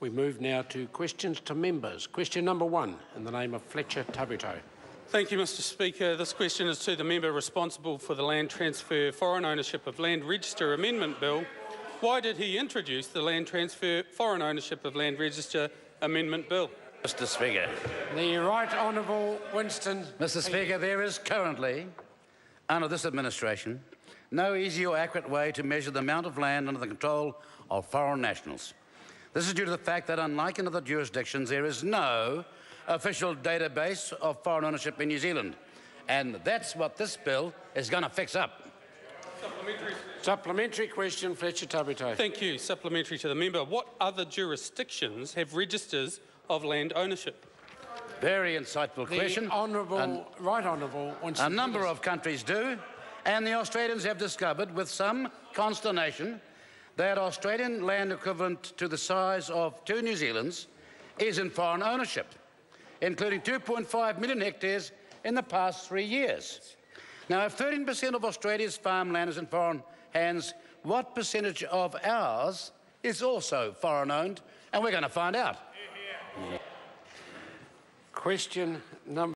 We move now to questions to members. Question number one, in the name of Fletcher Tabuteau. Thank you, Mr Speaker. This question is to the member responsible for the Land Transfer Foreign Ownership of Land Register Amendment Bill. Why did he introduce the Land Transfer Foreign Ownership of Land Register Amendment Bill? Mr Speaker. The Right Honourable Winston. Mr Speaker, there is currently, under this administration, no easy or accurate way to measure the amount of land under the control of foreign nationals. This is due to the fact that, unlike in other jurisdictions, there is no official database of foreign ownership in New Zealand. And that's what this bill is going to fix up. Supplementary. Supplementary question, Fletcher Tabuteau. Thank you. Supplementary to the member. What other jurisdictions have registers of land ownership? Very insightful The question. Honourable, And Right Honourable Winston. a number Peters. of countries do, and the Australians have discovered, with some consternation, that Australian land equivalent to the size of two New Zealands is in foreign ownership, including 2.5 million hectares in the past three years. Now, if 13% of Australia's farmland is in foreign hands, what percentage of ours is also foreign owned? And we're going to find out. Question number